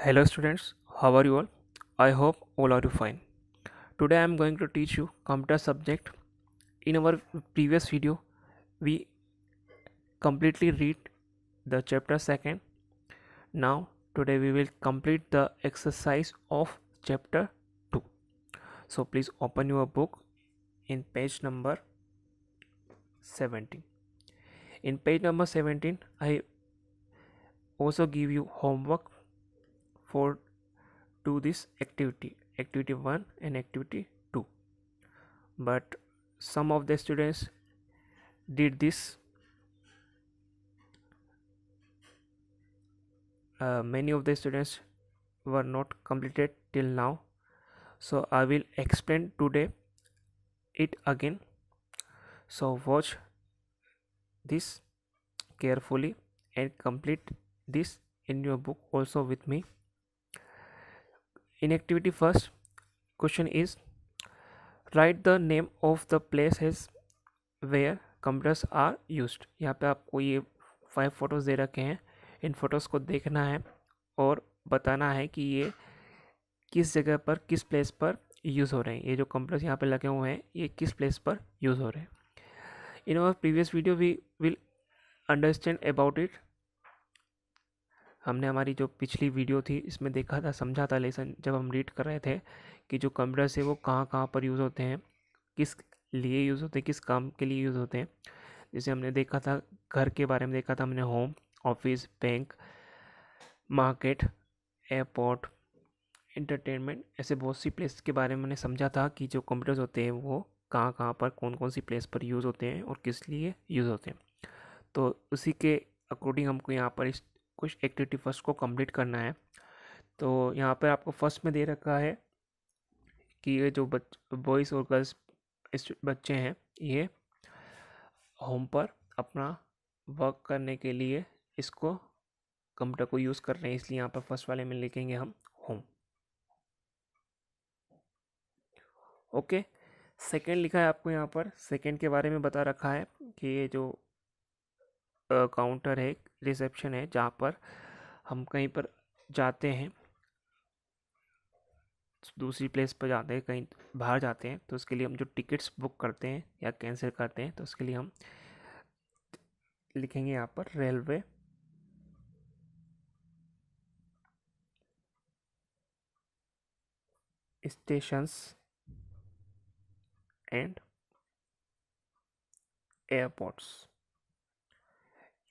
Hello students, how are you all? I hope all are you fine. Today I am going to teach you computer subject. In our previous video, we completely read the chapter second. Now today we will complete the exercise of chapter 2. So please open your book in page number 17. In page number 17, I also give you homework for do this activity activity 1 and activity 2 but some of the students did this uh, many of the students were not completed till now. So i will explain today it again. So watch this carefully and complete this in your book also with me in activity first. Question is the name of the place places where computers are use यहाँ पे आपको ये five photos दे रखे हैं। इन photos को देखना है और बताना है कि ये किस जगह पर, किस प्लेस पर यूज़ हो रहे हैं। ये जो कंप्यूटर्स यहाँ पे लगे हुए हैं, ये किस प्लेस पर यूज़ हो रहे हैं। In our previous video we will understand about it हमने हमारी जो पिछली वीडियो थी, इसमें देखा था, समझा था लेसन जब हम रीड कर रहे थे कि जो कंप्यूटर्स है वो कहाँ कहाँ पर यूज़ होते हैं, किस लिए यूज़ होते हैं, किस काम के लिए यूज़ होते हैं। जैसे हमने देखा था, घर के बारे में देखा था हमने home office bank market airport entertainment ऐसे बहुत सी प्लेस के बारे में मैंने समझा था कि जो कंप्यूटर्स होते हैं, वो कहाँ कहाँ पर कौन कौन सी प्लेस पर यूज़ होते हैं और किस लिए यूज़ होते हैं। तो उसी के अकॉर्डिंग हमको यहाँ पर इस कुछ एक्टिविटी फ़र्स्ट को कंप्लीट करना है। तो यहाँ पर आपको फ़र्स्ट में दे रखा है कि ये जो बच बॉयज़ और गर्ल्स बच्चे हैं, ये होम पर अपना वर्क करने के लिए इसको कंप्यूटर को यूज़ कर रहे हैं, इसलिए यहाँ पर फ़र्स्ट वाले में लिखेंगे हम होम ओके सेकेंड लिखा है आपको यहाँ पर। सेकेंड के बारे में बता रखा है कि ये जो काउंटर है रिसेप्शन है, जहाँ पर हम कहीं पर जाते हैं। दूसरी प्लेस पर जाते हैं, कहीं बाहर जाते हैं तो उसके लिए हम जो टिकट्स बुक करते हैं या कैंसिल करते हैं तो उसके लिए हम लिखेंगे यहाँ पर रेलवे। Stations and airports.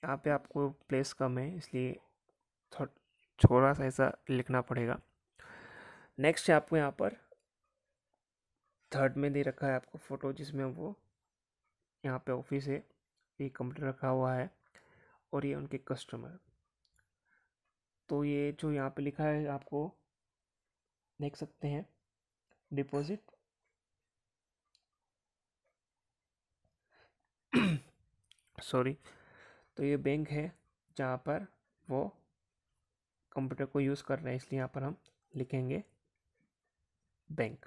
यहाँ पे आपको प्लेस कम है, इसलिए थोड़ा सा ऐसा लिखना पड़ेगा। नेक्स्ट है आपको यहाँ पर थर्ड में दे रखा है आपको फ़ोटो जिसमें वो यहाँ पे ऑफ़िस है, ये कंप्यूटर रखा हुआ है, और ये उनके कस्टमर तो ये जो यहाँ पे लिखा है, आपको देख सकते हैं डिपॉजिट सॉरी तो ये बैंक है, जहाँ पर वो कंप्यूटर को यूज़ कर रहे हैं, इसलिए यहाँ पर हम लिखेंगे bank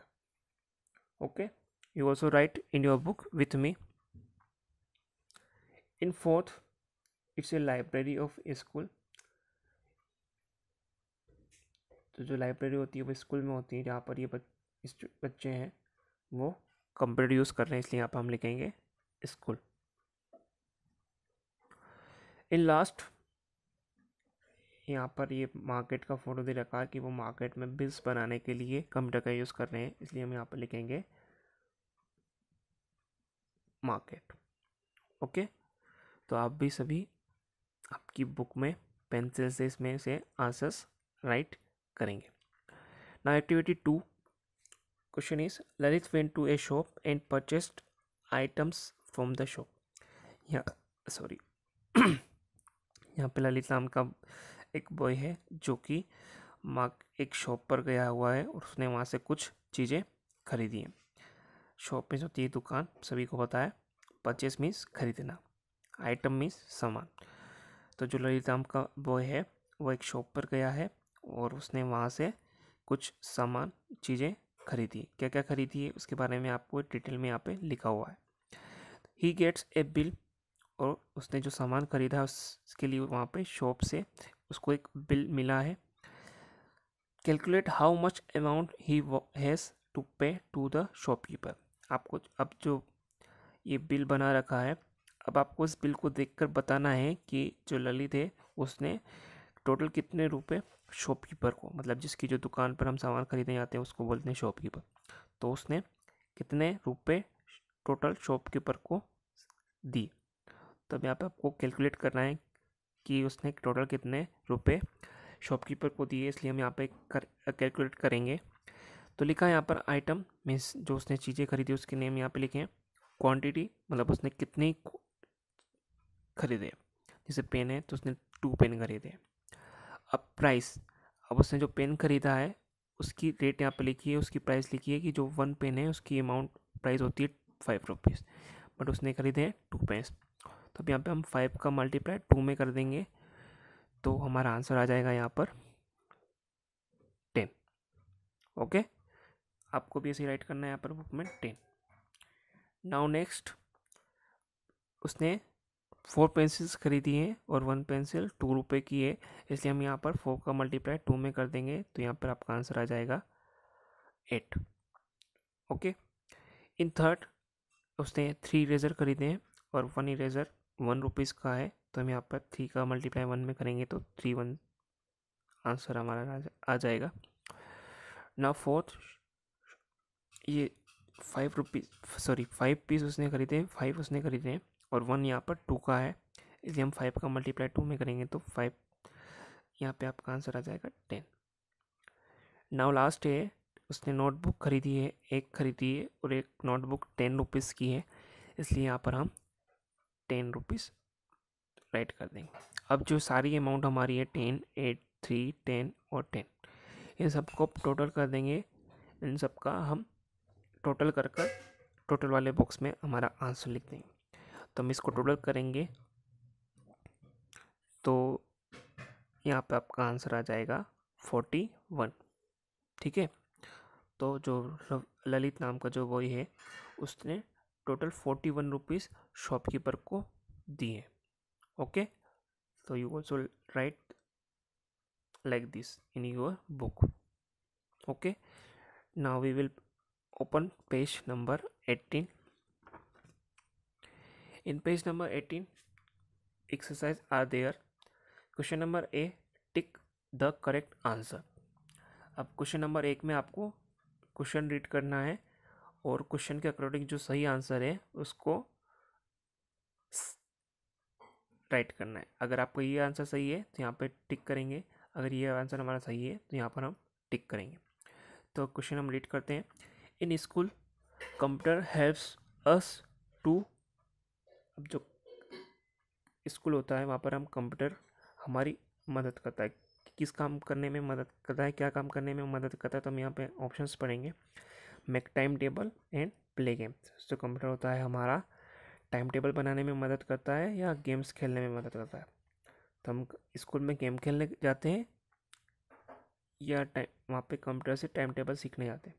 okay you also write in your book with me in fourth it's a library of school तो जो लाइब्रेरी होती है, वो स्कूल में होती है, जहाँ पर ये बच्चे हैं, वो कंप्यूटर यूज़ कर रहे हैं, इसलिए यहाँ पर हम लिखेंगे स्कूल इन लास्ट यहाँ पर ये मार्केट का फ़ोटो दे रखा है कि वो मार्केट में बिल्स बनाने के लिए कंप्यूटर का यूज़ कर रहे हैं, इसलिए हम यहाँ पर लिखेंगे मार्केट ओके तो आप भी सभी आपकी बुक में पेंसिल से इसमें से आंसर्स राइट करेंगे। ना activity two question is Lalit went to a shop and purchased items from the shop या सॉरी यहाँ पे ललित नाम का एक बॉय है, जो कि माँ एक शॉप पर गया हुआ है और उसने वहाँ से कुछ चीज़ें खरीदी हैं। शॉप में होती है दुकान, सभी को पता है परचेस मीन्स खरीदना आइटम मीन्स सामान। तो जो ललित नाम का बॉय है, वो एक शॉप पर गया है और उसने वहाँ से कुछ सामान, चीज़ें खरीदी क्या क्या खरीदी है, उसके बारे में आपको डिटेल में यहाँ पे लिखा हुआ है। ही गेट्स ए बिल और उसने जो सामान ख़रीदा उसके लिए वहाँ पे शॉप से उसको एक बिल मिला है। Calculate how much amount he has to pay to the shopkeeper आपको अब जो ये बिल बना रखा है, अब आपको इस बिल को देखकर बताना है कि जो ललित है, उसने टोटल कितने रुपए शॉपकीपर को मतलब जिसकी जो दुकान पर हम सामान खरीदने जाते हैं, उसको बोलते हैं शॉपकीपर तो उसने कितने रुपए टोटल शॉपकीपर को दी? तो अब यहाँ पे आपको कैलकुलेट करना है कि उसने टोटल कितने रुपए शॉपकीपर को दिए, इसलिए हम यहाँ पे कर कैलकुलेट करेंगे। तो लिखा है यहाँ पर आइटम मीन्स जो उसने चीज़ें खरीदी, उसके नेम यहाँ पे लिखे हैं। क्वांटिटी मतलब उसने कितनी खरीदे। जैसे पेन है तो उसने टू पेन खरीदे। अब प्राइस अब उसने जो पेन खरीदा है, उसकी रेट यहाँ पे लिखी है, उसकी प्राइस लिखी है कि जो वन पेन है, उसकी अमाउंट प्राइस होती है फाइव रुपीज़ बट उसने खरीदे हैं टू पेन्स अब यहाँ पे हम फाइव का मल्टीप्लाई टू में कर देंगे तो हमारा आंसर आ जाएगा यहाँ पर टेन ओके आपको भी ऐसे राइट करना है यहाँ पर बुक में टेन नाउ नेक्स्ट उसने फोर पेंसिल्स खरीदी हैं और वन पेंसिल टू रुपये की है, इसलिए हम यहाँ पर फोर का मल्टीप्लाई टू में कर देंगे तो यहाँ पर आपका आंसर आ जाएगा एट ओके इन थर्ड उसने थ्री इरेज़र खरीदे हैं और वन इरेज़र वन रुपीज़ का है तो हम यहाँ पर थ्री का मल्टीप्लाई वन में करेंगे तो थ्री वन आंसर हमारा आ जाएगा। ना फोर्थ, ये five rupees, sorry, five piece उसने खरीदे हैं, फाइव उसने खरीदे हैं, और वन यहाँ पर टू का है। इसलिए हम फाइव का मल्टीप्लाई टू में करेंगे तो फाइव, यहाँ पे आपका आंसर आ जाएगा टेन। नाउ लास्ट है, उसने नोटबुक खरीदी है, एक खरीदी है और एक नोटबुक टेन रुपीज़ की है, इसलिए यहाँ पर हम टेन रुपीज़ राइट कर देंगे। अब जो सारी अमाउंट हमारी है टेन एट थ्री टेन और टेन इन सबको टोटल कर देंगे। इन सब का हम टोटल कर कर टोटल वाले बॉक्स में हमारा आंसर लिख देंगे। तो हम इसको टोटल करेंगे। तो यहाँ पे आपका आंसर आ जाएगा फोर्टी वन ठीक है? तो जो ललित नाम का जो वही है, उसने total forty one rupees shopkeeper को दिए। ओके? तो you also write like this in your book okay? Now we will open page number eighteen In page number 18, exercise are there. Question number A tick the correct answer अब question number एक में आपको question read करना है। और question के according जो सही आंसर है, उसको राइट करना है। अगर आपको ये आंसर सही है तो यहाँ पे टिक करेंगे। अगर ये आंसर हमारा सही है तो यहाँ पर हम टिक करेंगे। तो क्वेश्चन हम रीड करते हैं। In school, computer helps us to अब जो स्कूल होता है, वहाँ पर हम कंप्यूटर हमारी मदद करता है। किस काम करने में मदद करता है, क्या काम करने में मदद करता है तो हम यहाँ पे ऑप्शंस पढ़ेंगे। Make time table and play game जो कंप्यूटर होता है हमारा टाइम टेबल बनाने में मदद करता है या गेम्स खेलने में मदद करता है? तो हम स्कूल में गेम खेलने जाते हैं या टाइम वहाँ पे कंप्यूटर से टाइम टेबल सीखने जाते हैं?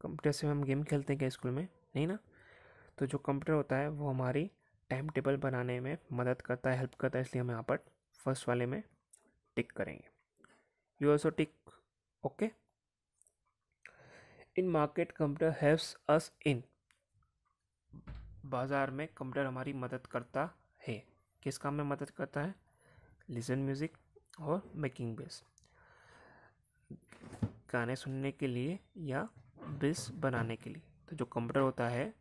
कंप्यूटर से हम गेम खेलते हैं क्या स्कूल में? नहीं ना? तो जो कंप्यूटर होता है वो हमारी टाइम टेबल बनाने में मदद करता है हेल्प करता है, इसलिए हम यहाँ पर फ़र्स्ट वाले में टिक करेंगे। You also tick okay in market computer helps us in. बाज़ार में कंप्यूटर हमारी मदद करता है। किस काम में मदद करता है? लिसन म्यूज़िक और मेकिंग बेस गाने सुनने के लिए या बिल्स बनाने के लिए। तो जो कंप्यूटर होता है,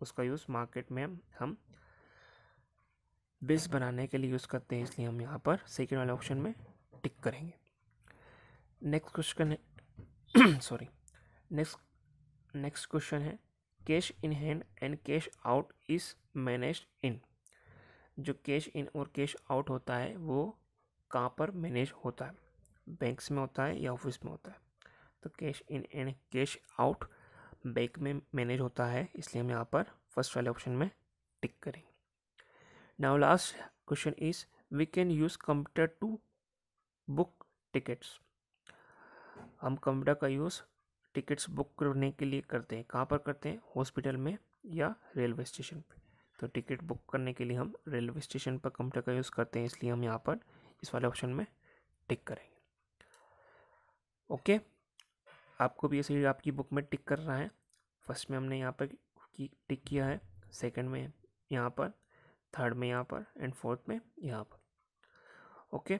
उसका यूज़ मार्केट में हम बिल्स बनाने के लिए यूज़ करते हैं। इसलिए हम यहाँ पर सेकेंड वाले ऑप्शन में टिक करेंगे। नेक्स्ट क्वेश्चन है सॉरी नेक्स्ट नेक्स्ट क्वेश्चन है, cash in hand and cash out is manage in. जो कैश इन और कैश आउट होता है, वो कहाँ पर मैनेज होता है? बैंक्स में होता है या ऑफ़िस में होता है? तो cash in and cash out bank में मैनेज होता है, इसलिए हम यहाँ पर फ़र्स्ट वाले ऑप्शन में टिक करेंगे। Now last question is, we can use computer to book tickets. हम कंप्यूटर का यूज़ टिकट्स बुक करने के लिए करते हैं। कहाँ पर करते हैं? हॉस्पिटल में या रेलवे स्टेशन पर तो टिकट बुक करने के लिए हम रेलवे स्टेशन पर कंप्यूटर का यूज़ करते हैं, इसलिए हम यहाँ पर इस वाले ऑप्शन में टिक करेंगे। ओके? आपको भी ऐसे आपकी बुक में टिक कर रहा है। फ़र्स्ट में हमने यहाँ पर की टिक किया है। सेकंड में यहाँ पर, थर्ड में यहाँ पर, एंड फोर्थ में यहाँ पर। Okay?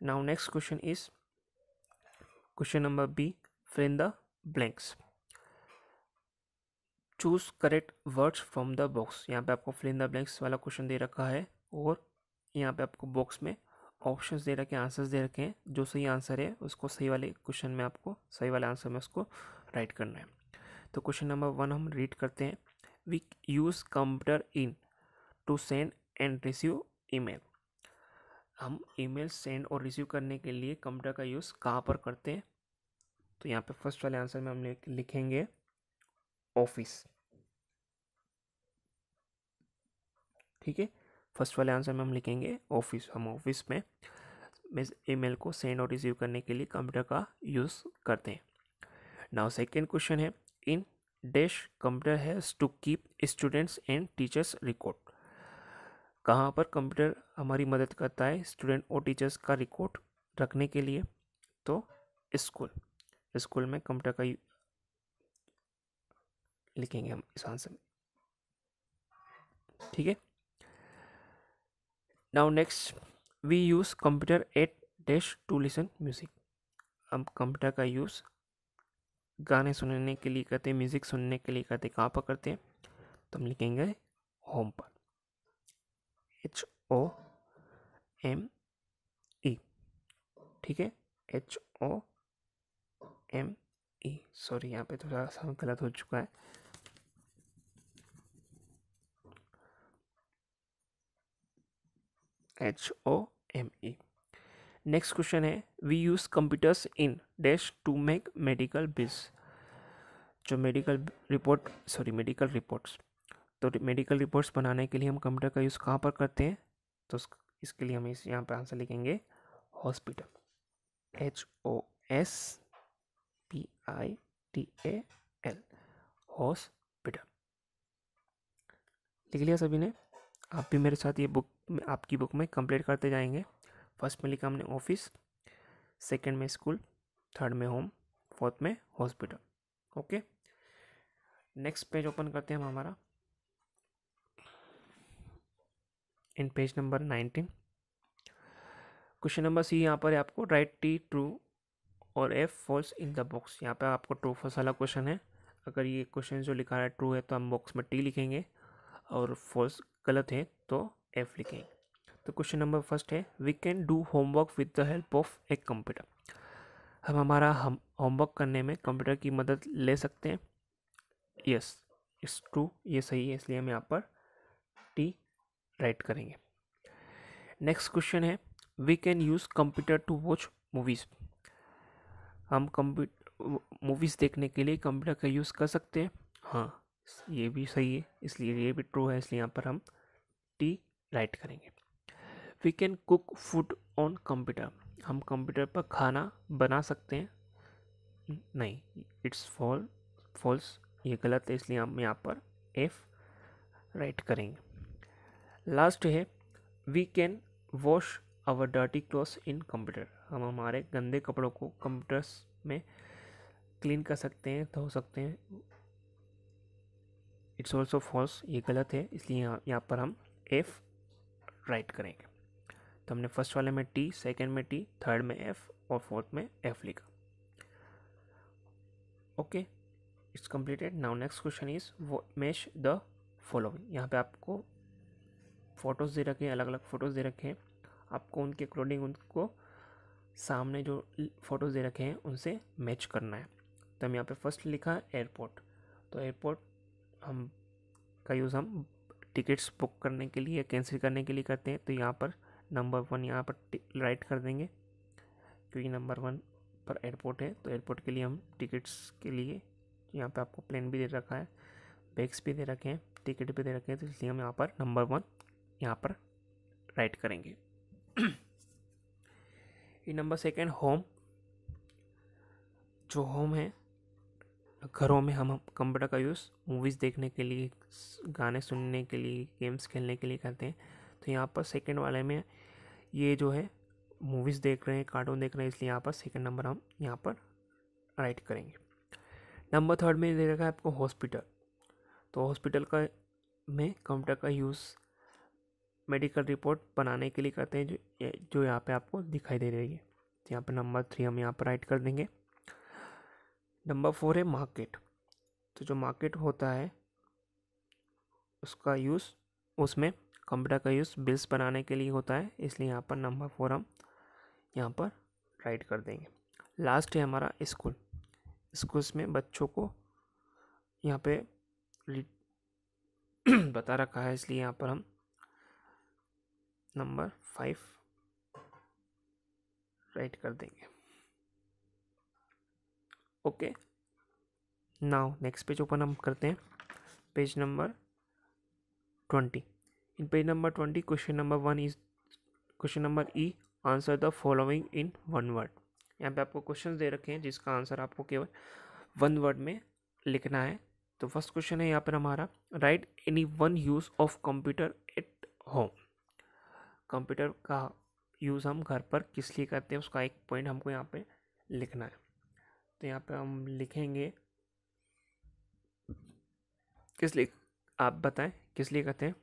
Now next question is, question number B fill the blanks choose correct words from the box यहाँ पे आपको फिल इन द ब्लैंक्स वाला क्वेश्चन दे रखा है और यहाँ पे आपको बॉक्स में ऑप्शंस दे रखे हैं आंसर्स दे रखे हैं। जो सही आंसर है, उसको सही वाले क्वेश्चन में आपको, सही वाले आंसर में उसको राइट करना है। तो क्वेश्चन नंबर वन हम रीड करते हैं। We use computer in to send and receive email हम ईमेल सेंड और रिसीव करने के लिए कंप्यूटर का यूज़ कहाँ पर करते हैं? तो यहाँ पे फ़र्स्ट वाले आंसर में हम लिखेंगे ऑफ़िस ठीक है? फ़र्स्ट वाले आंसर में हम लिखेंगे ऑफ़िस हम ऑफ़िस में ईमेल को सेंड और रिसीव करने के लिए कंप्यूटर का यूज़ करते हैं। नाउ सेकेंड क्वेश्चन है in dash computer has to keep students and teachers record कहाँ पर कंप्यूटर हमारी मदद करता है स्टूडेंट और टीचर्स का रिकॉर्ड रखने के लिए? तो स्कूल स्कूल में कंप्यूटर का लिखेंगे हम इस आंसर में। ठीक है? Now next we use computer at dash to listen music हम कंप्यूटर का यूज़ गाने सुनने के लिए करते हैं म्यूज़िक सुनने के लिए करते कहाँ पर करते हैं? तो हम लिखेंगे होम पर। एच ओ एम ई ठीक है? H O M E sorry यहाँ पे थोड़ा सा गलत हो चुका है। H O M E next question है we use computers in dash to make medical bills जो medical report sorry medical reports तो मेडिकल रिपोर्ट्स बनाने के लिए हम कंप्यूटर का यूज़ कहाँ पर करते हैं? तो इसके लिए हम इस यहाँ पर आंसर लिखेंगे hospital H O S P I T A L hospital लिख लिया सभी ने? आप भी मेरे साथ ये बुक आपकी बुक में कंप्लीट करते जाएँगे। फ़र्स्ट में लिखा हमने ऑफ़िस सेकंड में स्कूल थर्ड में होम फोर्थ में hospital okay next page open करते हैं हम हमारा। In page number nineteen question number C यहाँ पर है आपको राइट टी ट्रू और F false in the box यहाँ पे आपको ट्रू फॉल्स वाला क्वेश्चन है। अगर ये क्वेश्चन जो लिखा है ट्रू है तो हम बॉक्स में टी लिखेंगे और फॉल्स गलत है तो एफ़ लिखेंगे। तो क्वेश्चन नंबर फ़र्स्ट है we can do homework with the help of a computer हम हमारा हम होमवर्क करने में कंप्यूटर की मदद ले सकते हैं। यस इट्स ट्रू ये सही है, इसलिए हम यहाँ पर टी राइट करेंगे। नेक्स्ट क्वेश्चन है we can use computer to watch movies हम कंप्यूटर मूवीज़ देखने के लिए कंप्यूटर का यूज़ कर सकते हैं। हाँ ये भी सही है, इसलिए ये भी ट्रू है, इसलिए यहाँ पर हम टी राइट करेंगे। We can cook food on computer हम कंप्यूटर पर खाना बना सकते हैं। नहीं इट्स फॉल फॉल्स ये गलत है, इसलिए हम यहाँ पर एफ़ राइट करेंगे। लास्ट है we can wash our dirty clothes in computer हम हमारे गंदे कपड़ों को कंप्यूटर्स में क्लीन कर सकते हैं, धो सकते हैं। इट्स ऑल्सो फॉल्स ये गलत है, इसलिए यहाँ पर हम एफ़ राइट करेंगे। तो हमने फ़र्स्ट वाले में टी सेकेंड में टी थर्ड में एफ़ और फोर्थ में एफ़ लिखा। Okay it's completed now next question is match the following यहाँ पे आपको फ़ोटोज़ दे रखे हैं अलग अलग फ़ोटोज़ दे रखे हैं। आपको उनके अकॉर्डिंग उनको सामने जो फ़ोटोज़ दे रखे हैं, उनसे मैच करना है। तो हम यहाँ पे फ़र्स्ट लिखा एयरपोर्ट तो एयरपोर्ट हम, का यूज़ हम टिकट्स बुक करने के लिए कैंसिल करने के लिए करते हैं। तो यहाँ पर नंबर वन यहाँ पर राइट कर देंगे। क्योंकि नंबर वन पर एयरपोर्ट है तो एयरपोर्ट के लिए हम टिकट्स के लिए यहाँ पे आपको प्लेन भी दे रखा है बैग्स भी दे रखे हैं टिकट भी दे रखे हैं। तो इसलिए हम यहाँ पर नंबर वन यहाँ पर राइट करेंगे। ये नंबर सेकेंड होम जो होम है, घरों में हम कंप्यूटर का यूज़ मूवीज़ देखने के लिए, गाने सुनने के लिए गेम्स खेलने के लिए करते हैं। तो यहाँ पर सेकेंड वाले में ये जो है मूवीज़ देख रहे हैं कार्टून देख रहे हैं, इसलिए यहाँ पर सेकेंड नंबर हम यहाँ पर राइट करेंगे। नंबर थर्ड में दे रखा है आपको हॉस्पिटल तो हॉस्पिटल का में कंप्यूटर का यूज़ मेडिकल रिपोर्ट बनाने के लिए करते हैं जो जो यहाँ पे आपको दिखाई दे रही है। तो यहाँ पे नंबर थ्री हम यहाँ पर राइट कर देंगे। नंबर फोर है मार्केट तो जो मार्केट होता है, उसका यूज़ उसमें कंप्यूटर का यूज़ बिल्स बनाने के लिए होता है। इसलिए यहाँ पर नंबर फोर हम यहाँ पर राइट कर देंगे। लास्ट है हमारा स्कूल स्कूल्स में बच्चों को यहाँ पे बता रखा है। इसलिए यहाँ पर हम नंबर फाइव राइट कर देंगे। Okay, now next page open हम करते हैं। Page number twenty. In page number twenty question number one is, question number E, answer the following in one word. यहाँ पे आपको क्वेश्चन दे रखे हैं जिसका आंसर आपको केवल वन वर्ड में लिखना है। तो फ़र्स्ट क्वेश्चन है यहाँ पर हमारा, right any one use of computer at home. Computer का यूज़ हम घर पर किस लिए करते हैं, उसका एक पॉइंट हमको यहाँ पे लिखना है। तो यहाँ पे हम लिखेंगे, किस लिए, आप बताएँ, किस लिए करते हैं?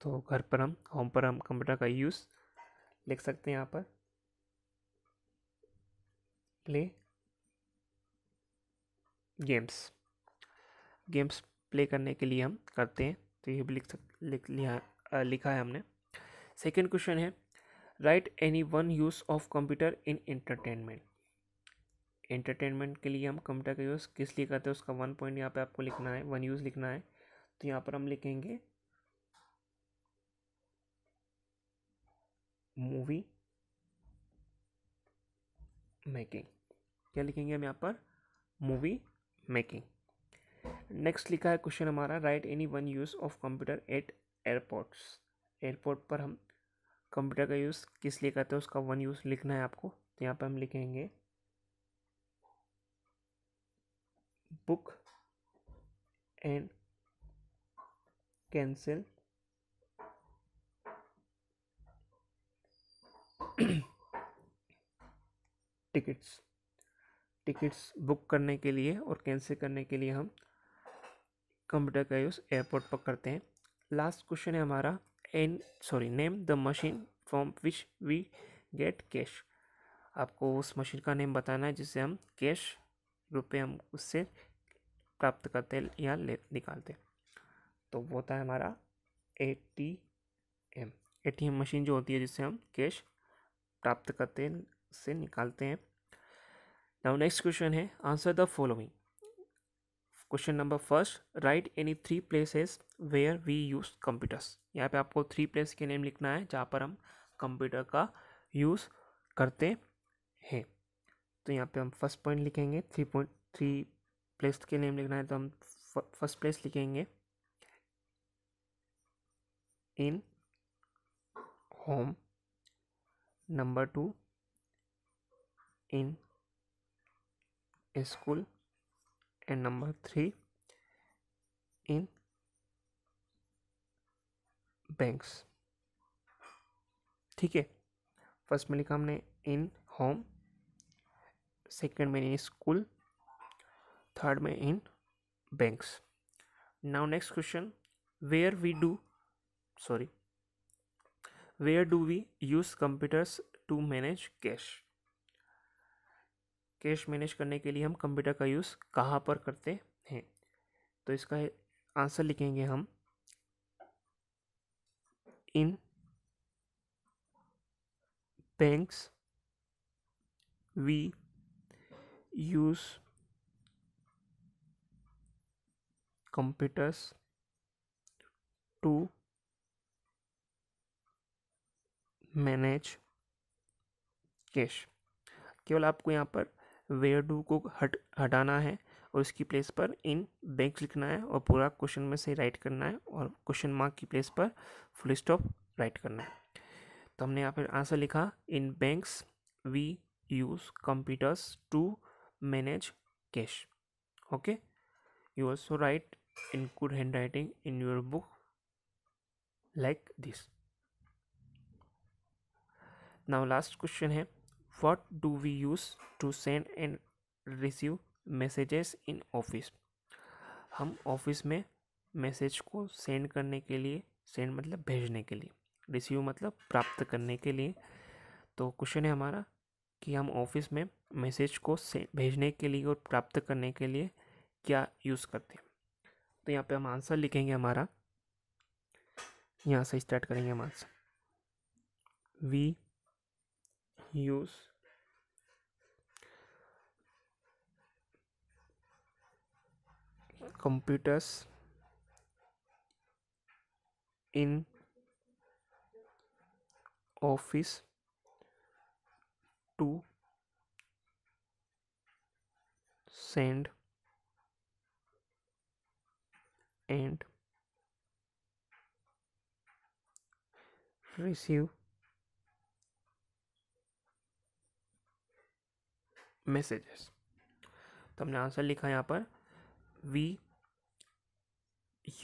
तो घर पर हम होम पर हम कंप्यूटर का यूज़ लिख सकते हैं यहाँ पर। Play games. गेम्स प्ले करने के लिए हम करते हैं तो ये भी लिख सक, लिख लिया लिखा है हमने। सेकेंड क्वेश्चन है right any one use of computer in entertainment entertainment के लिए हम कंप्यूटर का यूज़ किस लिए करते हैं, उसका वन पॉइंट यहाँ पे आपको लिखना है वन यूज़ लिखना है। तो यहाँ पर हम लिखेंगे मूवी मेकिंग क्या लिखेंगे हम यहाँ पर? मूवी मेकिंग नेक्स्ट लिखा है क्वेश्चन हमारा right any one use of computer at airports, airport पर हम कंप्यूटर का यूज़ किस लिए करते हैं, उसका वन यूज़ लिखना है आपको तो यहाँ पर हम लिखेंगे। Book and cancel. Tickets tickets book करने के लिए और कैंसिल करने के लिए हम कंप्यूटर का यूज़ एयरपोर्ट पर करते हैं। लास्ट क्वेश्चन है हमारा an sorry name the machine from which we get cash आपको उस मशीन का नेम बताना है जिससे हम कैश रुपये हम उससे प्राप्त करते हैं या ले, निकालते तो वो होता है हमारा A T M A T M machine जो होती है जिससे हम कैश प्राप्त करते हैं उससे निकालते हैं। नाउ नेक्स्ट क्वेश्चन है answer the following question number first right any three places where we use computers यहाँ पे आपको थ्री प्लेस के नेम लिखना है, जहाँ पर हम कंप्यूटर का यूज़ करते हैं। तो यहाँ पे हम फ़र्स्ट पॉइंट लिखेंगे थ्री पॉइंट थ्री प्लेस के नेम लिखना है तो हम फ़र्स्ट प्लेस लिखेंगे। In home number two in school and number three in banks ठीक है? फ़र्स्ट में लिखा हमने इन होम सेकंड में इन स्कूल थर्ड में in banks now next question where we do sorry where do we use computers to manage cash cash manage करने के लिए हम कंप्यूटर का यूज़ कहाँ पर करते हैं? तो इसका आंसर लिखेंगे हम in banks we use computers to manage cash केवल आपको यहाँ पर वेयर डू को हट, हटाना है और उसकी प्लेस पर इन बैंक लिखना है और पूरा क्वेश्चन में से राइट करना है और क्वेश्चन मार्क की प्लेस पर फुल स्टॉप राइट करना है। तो हमने यहाँ पर आंसर लिखा in banks we use computers to manage cash okay you also write in good handwriting in your book like this now last question है what do we use to send and receive messages in office? हम office में message को send करने के लिए send मतलब भेजने के लिए रिसीव मतलब प्राप्त करने के लिए। तो क्वेश्चन है हमारा कि हम ऑफ़िस में मैसेज को भेजने के लिए और प्राप्त करने के लिए क्या यूज़ करते हैं? तो यहाँ पे हम आंसर लिखेंगे हमारा। यहाँ से स्टार्ट करेंगे हम answer we use computers in office to send and receive messages तो हमने आंसर लिखा यहाँ पर we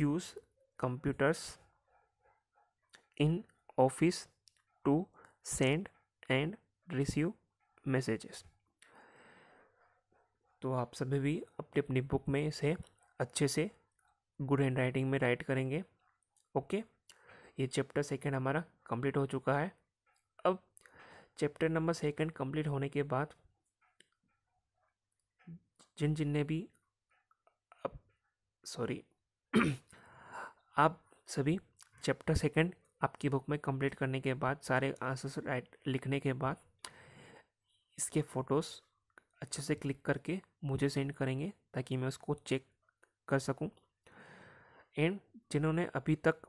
use computers in office to send and receive messages तो आप सभी भी अपनी अपनी बुक में इसे अच्छे से गुड हैंड राइटिंग में राइट करेंगे। ओके ये चैप्टर सेकंड हमारा कंप्लीट हो चुका है। अब चैप्टर नंबर सेकंड कंप्लीट होने के बाद जिन जिन ने भी सॉरी आप सभी चैप्टर सेकंड आपकी बुक में कंप्लीट करने के बाद, सारे आंसर्स राइट लिखने के बाद, इसके फ़ोटोज़ अच्छे से क्लिक करके मुझे सेंड करेंगे ताकि मैं उसको चेक कर सकूँ। एंड जिन्होंने अभी तक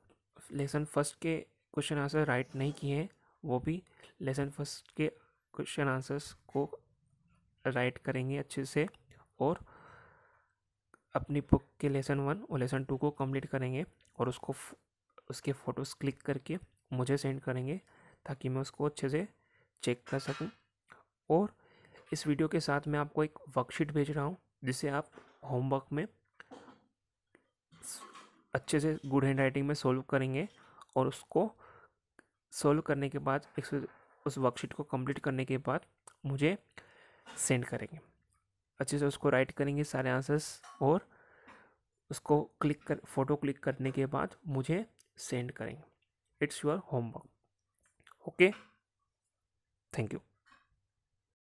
लेसन फ़र्स्ट के क्वेश्चन आंसर राइट नहीं किए हैं, वो भी लेसन फ़र्स्ट के क्वेश्चन आंसर्स को राइट करेंगे अच्छे से। और अपनी बुक के लेसन वन और लेसन टू को कंप्लीट करेंगे और उसको उसके फ़ोटोज़ क्लिक करके मुझे सेंड करेंगे ताकि मैं उसको अच्छे से चेक कर सकूँ। और इस वीडियो के साथ मैं आपको एक वर्कशीट भेज रहा हूँ, जिसे आप होमवर्क में अच्छे से गुड हैंड राइटिंग में सोल्व करेंगे और उसको सोल्व करने के बाद उस वर्कशीट को कंप्लीट करने के बाद मुझे सेंड करेंगे। अच्छे से उसको राइट करेंगे सारे आंसर्स और उसको क्लिक कर फ़ोटो क्लिक करने के बाद मुझे सेंड करेंगे। It's your homework okay thank you